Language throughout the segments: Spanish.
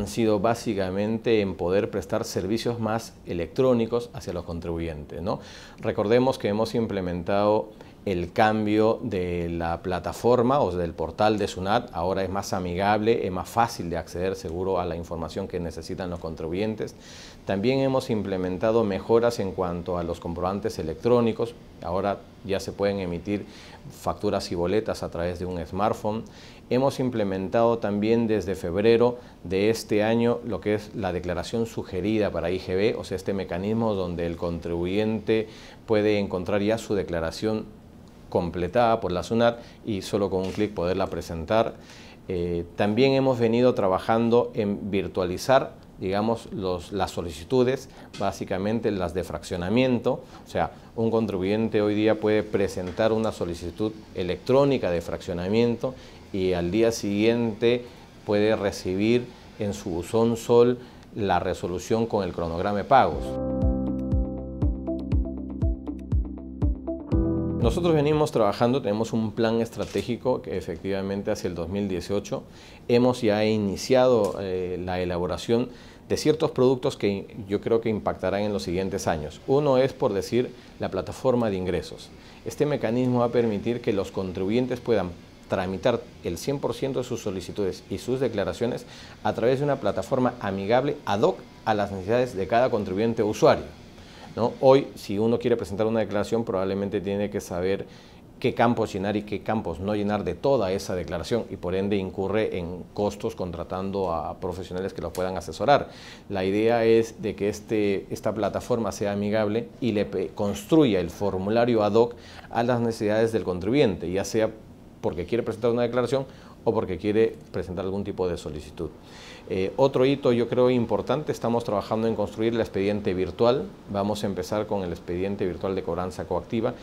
han sido básicamente en poder prestar servicios más electrónicos hacia los contribuyentes. ¿no? Recordemos que hemos implementado el cambio de la plataforma o del portal de SUNAT, ahora es más amigable, es más fácil de acceder seguro a la información que necesitan los contribuyentes. También hemos implementado mejoras en cuanto a los comprobantes electrónicos, ahora ya se pueden emitir facturas y boletas a través de un smartphone. Hemos implementado también desde febrero de este año lo que es la declaración sugerida para IGB, o sea, este mecanismo donde el contribuyente puede encontrar ya su declaración completada por la SUNAT y solo con un clic poderla presentar. Eh, también hemos venido trabajando en virtualizar digamos, las solicitudes, básicamente las de fraccionamiento, o sea, un contribuyente hoy día puede presentar una solicitud electrónica de fraccionamiento y al día siguiente puede recibir en su buzón sol la resolución con el cronograma de pagos. Nosotros venimos trabajando, tenemos un plan estratégico que efectivamente hacia el 2018 hemos ya iniciado eh, la elaboración de ciertos productos que yo creo que impactarán en los siguientes años. Uno es, por decir, la plataforma de ingresos. Este mecanismo va a permitir que los contribuyentes puedan tramitar el 100% de sus solicitudes y sus declaraciones a través de una plataforma amigable ad hoc a las necesidades de cada contribuyente usuario. Hoy, si uno quiere presentar una declaración, probablemente tiene que saber qué campos llenar y qué campos no llenar de toda esa declaración y por ende incurre en costos contratando a profesionales que lo puedan asesorar. La idea es de que este, esta plataforma sea amigable y le construya el formulario ad hoc a las necesidades del contribuyente, ya sea porque quiere presentar una declaración o porque quiere presentar algún tipo de solicitud. Eh, otro hito yo creo importante, estamos trabajando en construir el expediente virtual, vamos a empezar con el expediente virtual de cobranza coactiva,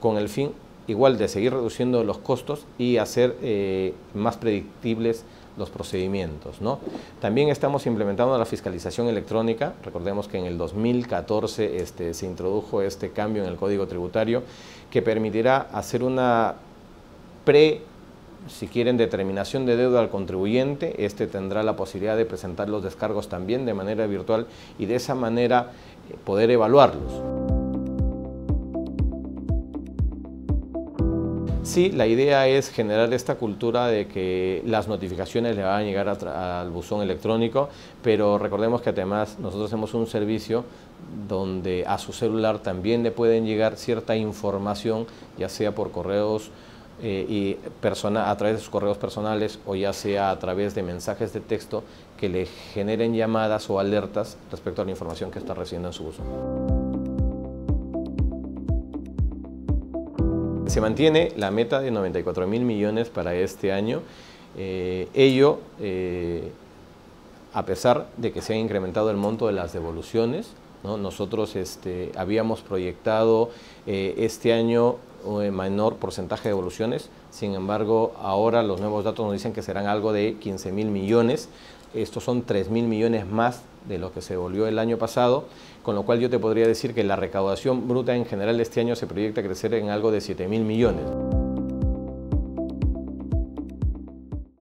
con el fin igual de seguir reduciendo los costos y hacer eh, más predictibles los procedimientos. ¿no? También estamos implementando la fiscalización electrónica. Recordemos que en el 2014 este, se introdujo este cambio en el Código Tributario que permitirá hacer una pre si quieren determinación de deuda al contribuyente, este tendrá la posibilidad de presentar los descargos también de manera virtual y de esa manera eh, poder evaluarlos. Sí, la idea es generar esta cultura de que las notificaciones le van a llegar al buzón electrónico, pero recordemos que además nosotros hacemos un servicio donde a su celular también le pueden llegar cierta información, ya sea por correos eh, y persona, a través de sus correos personales o ya sea a través de mensajes de texto que le generen llamadas o alertas respecto a la información que está recibiendo en su uso. Se mantiene la meta de 94 mil millones para este año. Eh, ello, eh, a pesar de que se ha incrementado el monto de las devoluciones, nosotros este, habíamos proyectado este año un menor porcentaje de devoluciones, sin embargo ahora los nuevos datos nos dicen que serán algo de 15 mil millones, estos son 3 mil millones más de lo que se devolvió el año pasado, con lo cual yo te podría decir que la recaudación bruta en general este año se proyecta crecer en algo de 7 mil millones.